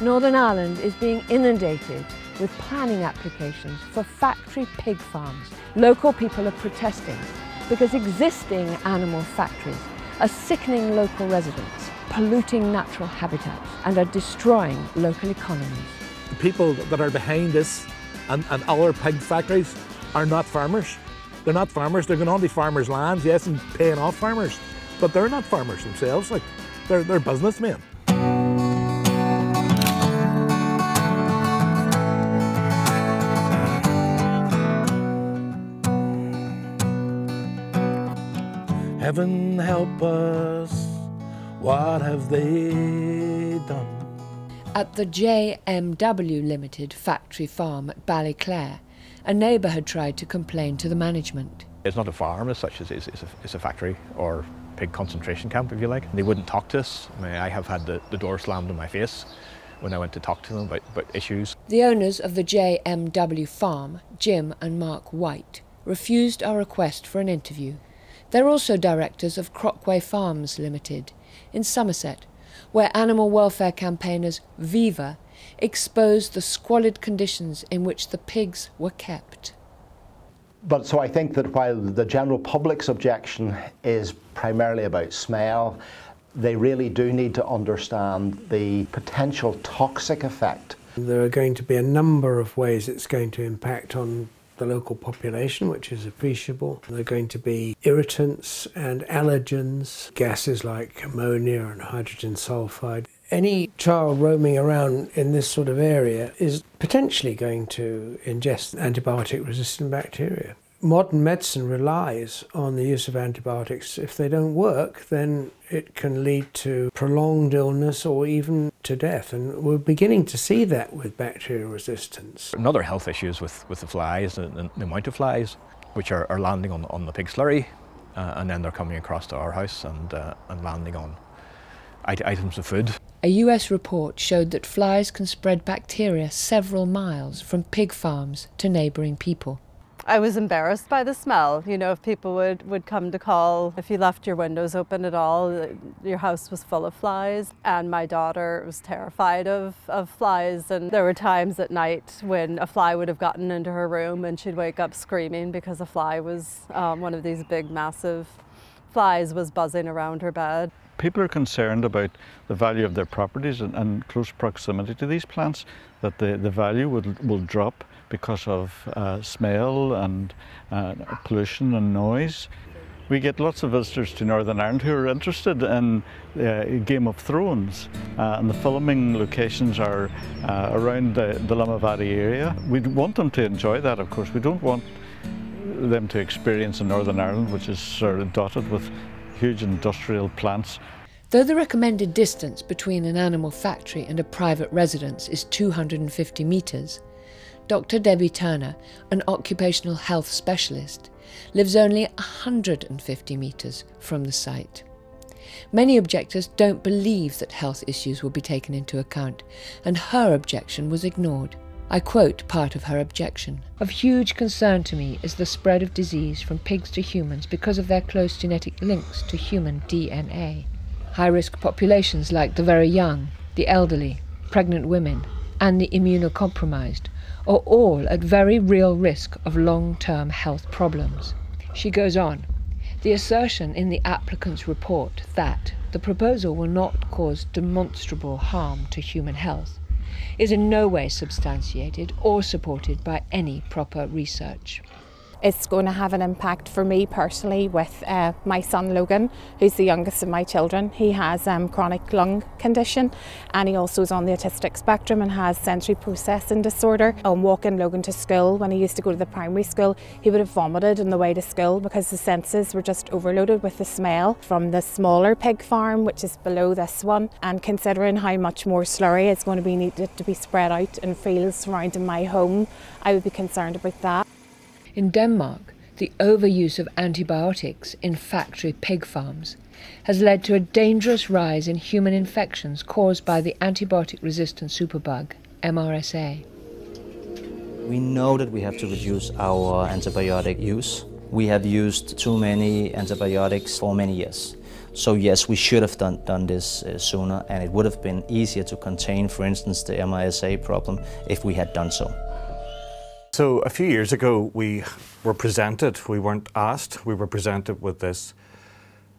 Northern Ireland is being inundated with planning applications for factory pig farms. Local people are protesting because existing animal factories are sickening local residents, polluting natural habitats and are destroying local economies. The people that are behind this and, and other pig factories are not farmers. They're not farmers, they're going on to farmers' lands, yes, and paying off farmers. But they're not farmers themselves, like they're, they're businessmen. Heaven help us, what have they done? At the JMW Limited factory farm at Ballyclare, a neighbour had tried to complain to the management. It's not a farm as such, it's, it's, a, it's a factory or pig concentration camp, if you like. They wouldn't talk to us. I, mean, I have had the, the door slammed in my face when I went to talk to them about, about issues. The owners of the JMW farm, Jim and Mark White, refused our request for an interview. They're also directors of Crockway Farms Limited in Somerset, where animal welfare campaigners Viva exposed the squalid conditions in which the pigs were kept. But so I think that while the general public's objection is primarily about smell, they really do need to understand the potential toxic effect. There are going to be a number of ways it's going to impact on the local population, which is appreciable. There are going to be irritants and allergens, gases like ammonia and hydrogen sulfide. Any child roaming around in this sort of area is potentially going to ingest antibiotic resistant bacteria modern medicine relies on the use of antibiotics. If they don't work, then it can lead to prolonged illness or even to death. And we're beginning to see that with bacterial resistance. Another health issue is with, with the flies, the, the amount of flies which are, are landing on, on the pig slurry uh, and then they're coming across to our house and, uh, and landing on items of food. A US report showed that flies can spread bacteria several miles from pig farms to neighbouring people. I was embarrassed by the smell. You know, if people would, would come to call, if you left your windows open at all, your house was full of flies. And my daughter was terrified of, of flies. And there were times at night when a fly would have gotten into her room and she'd wake up screaming because a fly was, um, one of these big, massive flies was buzzing around her bed. People are concerned about the value of their properties and, and close proximity to these plants, that the, the value will, will drop because of uh, smell and uh, pollution and noise. We get lots of visitors to Northern Ireland who are interested in uh, Game of Thrones, uh, and the filming locations are uh, around the, the Limavady area. We want them to enjoy that, of course. We don't want them to experience in Northern Ireland, which is sort of dotted with huge industrial plants. Though the recommended distance between an animal factory and a private residence is 250 metres, Dr. Debbie Turner, an occupational health specialist, lives only 150 metres from the site. Many objectors don't believe that health issues will be taken into account, and her objection was ignored. I quote part of her objection. Of huge concern to me is the spread of disease from pigs to humans because of their close genetic links to human DNA. High risk populations like the very young, the elderly, pregnant women, and the immunocompromised are all at very real risk of long term health problems. She goes on the assertion in the applicant's report that the proposal will not cause demonstrable harm to human health is in no way substantiated or supported by any proper research. It's going to have an impact for me personally with uh, my son Logan, who's the youngest of my children. He has um, chronic lung condition and he also is on the autistic spectrum and has sensory processing disorder. On walking Logan to school, when he used to go to the primary school, he would have vomited on the way to school because the senses were just overloaded with the smell from the smaller pig farm, which is below this one. And considering how much more slurry is going to be needed to be spread out in fields surrounding my home, I would be concerned about that. In Denmark, the overuse of antibiotics in factory pig farms has led to a dangerous rise in human infections caused by the antibiotic resistant superbug, MRSA. We know that we have to reduce our antibiotic use. We have used too many antibiotics for many years. So yes, we should have done, done this uh, sooner and it would have been easier to contain, for instance, the MRSA problem if we had done so. So a few years ago we were presented, we weren't asked, we were presented with this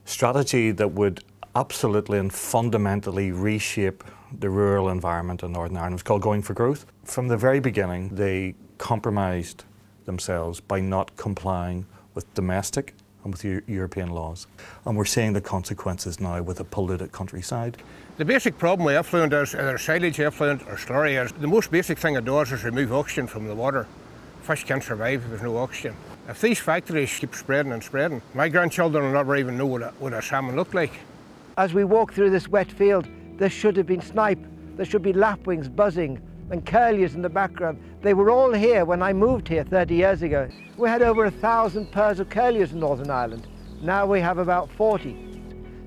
strategy that would absolutely and fundamentally reshape the rural environment in Northern Ireland. It was called Going for Growth. From the very beginning, they compromised themselves by not complying with domestic and with European laws. And we're seeing the consequences now with a polluted countryside. The basic problem with effluent is uh, either silage effluent or slurry is the most basic thing it does is remove oxygen from the water. Fish can't survive if there's no oxygen. If these factories keep spreading and spreading, my grandchildren will never even know what a, what a salmon looked like. As we walk through this wet field, there should have been snipe, there should be lapwings buzzing, and curlews in the background. They were all here when I moved here 30 years ago. We had over a thousand pairs of curlews in Northern Ireland. Now we have about 40.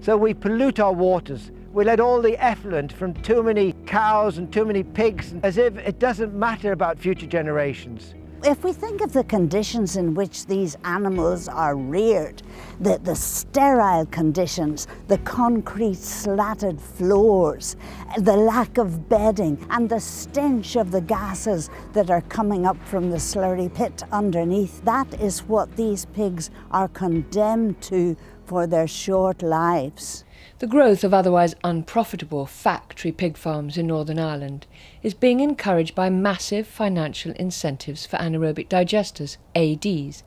So we pollute our waters. We let all the effluent from too many cows and too many pigs as if it doesn't matter about future generations. If we think of the conditions in which these animals are reared, the, the sterile conditions, the concrete slatted floors, the lack of bedding, and the stench of the gases that are coming up from the slurry pit underneath, that is what these pigs are condemned to for their short lives. The growth of otherwise unprofitable factory pig farms in Northern Ireland is being encouraged by massive financial incentives for anaerobic digesters, ADs,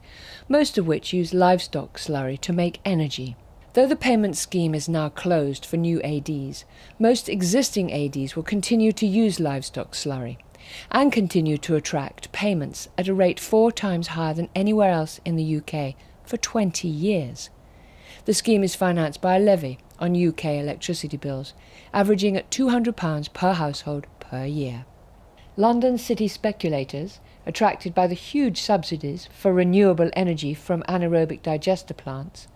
most of which use livestock slurry to make energy. Though the payment scheme is now closed for new ADs, most existing ADs will continue to use livestock slurry and continue to attract payments at a rate four times higher than anywhere else in the UK for 20 years. The scheme is financed by a levy on UK electricity bills, averaging at £200 per household per year. London city speculators, attracted by the huge subsidies for renewable energy from anaerobic digester plants,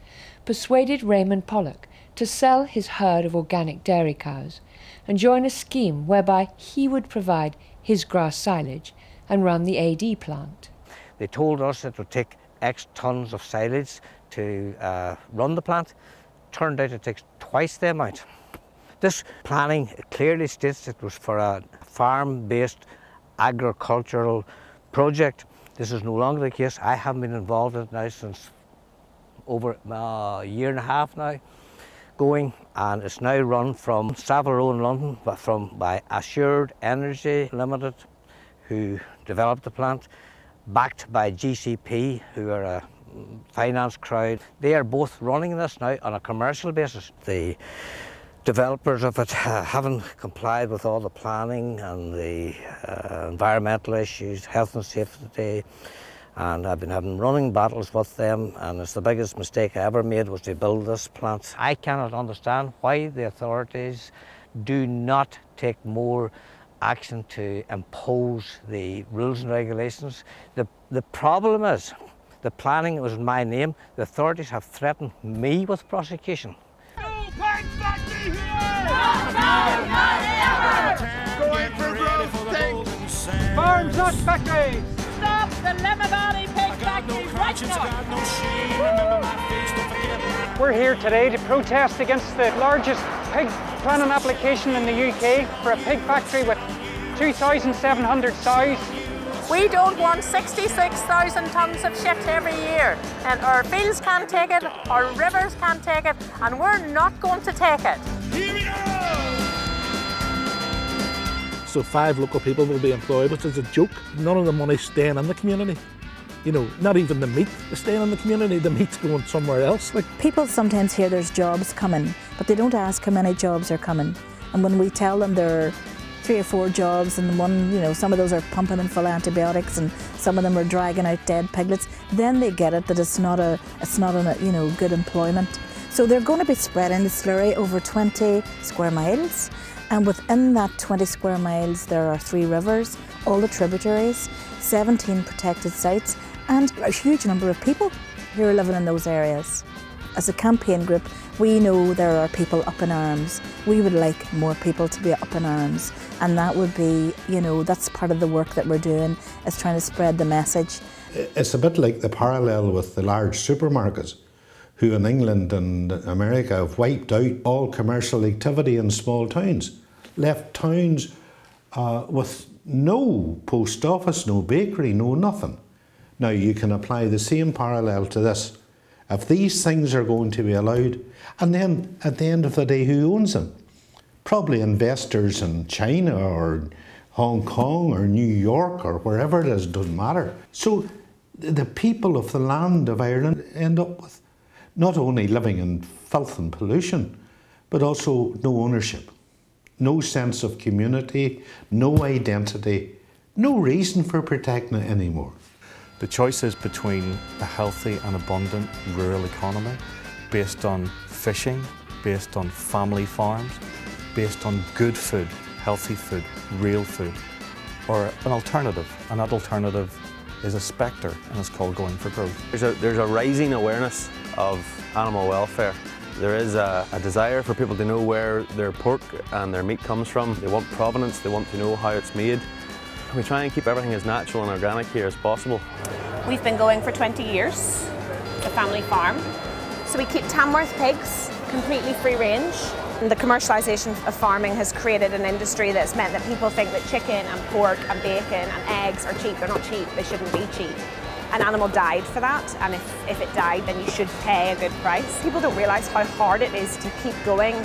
persuaded Raymond Pollock to sell his herd of organic dairy cows and join a scheme whereby he would provide his grass silage and run the AD plant. They told us it would take X tons of silage to uh, run the plant. Turned out it takes twice the amount. This planning clearly states it was for a farm-based agricultural project. This is no longer the case. I haven't been involved in it now since over a year and a half now going and it's now run from Savile Row in London but from by Assured Energy Limited who developed the plant backed by GCP who are a finance crowd. They are both running this now on a commercial basis. The developers of it haven't complied with all the planning and the uh, environmental issues, health and safety, and I've been having running battles with them and it's the biggest mistake I ever made was to build this plant. I cannot understand why the authorities do not take more action to impose the rules and regulations. The, the problem is the planning was in my name. The authorities have threatened me with prosecution. No pigs factory here! No, no, not ever! Going for growth, Farms, not! Stop the Lemon Pig Factory right now! We're here today to protest against the largest pig planning application in the UK for a pig factory with 2,700 sows we don't want 66,000 tonnes of shit every year. And our fields can't take it, our rivers can't take it, and we're not going to take it. Here we go! So five local people will be employed, which is a joke. None of the money's staying in the community. You know, not even the meat is staying in the community, the meat's going somewhere else. Like People sometimes hear there's jobs coming, but they don't ask how many jobs are coming. And when we tell them there are three or four jobs and one, you know, some of those are pumping them full of antibiotics and some of them are dragging out dead piglets, then they get it that it's not a, it's not a, you know, good employment. So they're going to be spreading the slurry over 20 square miles and within that 20 square miles there are three rivers, all the tributaries, 17 protected sites and a huge number of people who are living in those areas. As a campaign group, we know there are people up in arms. We would like more people to be up in arms. And that would be, you know, that's part of the work that we're doing, is trying to spread the message. It's a bit like the parallel with the large supermarkets who in England and America have wiped out all commercial activity in small towns, left towns uh, with no post office, no bakery, no nothing. Now you can apply the same parallel to this. If these things are going to be allowed, and then at the end of the day, who owns them? Probably investors in China or Hong Kong or New York or wherever it is, doesn't matter. So the people of the land of Ireland end up with not only living in filth and pollution, but also no ownership, no sense of community, no identity, no reason for protecting it anymore. The choice is between a healthy and abundant rural economy based on fishing, based on family farms, based on good food, healthy food, real food, or an alternative. And that alternative is a spectre and it's called Going for Growth. There's a, there's a rising awareness of animal welfare. There is a, a, desire for people to know where their pork and their meat comes from. They want provenance, they want to know how it's made. We try and keep everything as natural and organic here as possible. We've been going for 20 years, the family farm. So we keep Tamworth pigs completely free range. And the commercialisation of farming has created an industry that's meant that people think that chicken and pork and bacon and eggs are cheap. They're not cheap, they shouldn't be cheap. An animal died for that, and if, if it died, then you should pay a good price. People don't realise how hard it is to keep going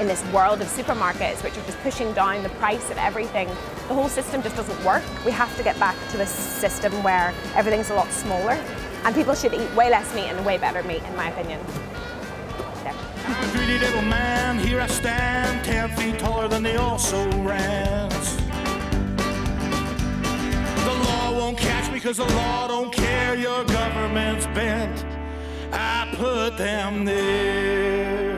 in this world of supermarkets which are just pushing down the price of everything. The whole system just doesn't work. We have to get back to a system where everything's a lot smaller and people should eat way less meat and way better meat in my opinion. I'm a greedy little man, here I stand, ten feet taller than also. The law won't catch me because the law don't care, your government's bent. I put them there.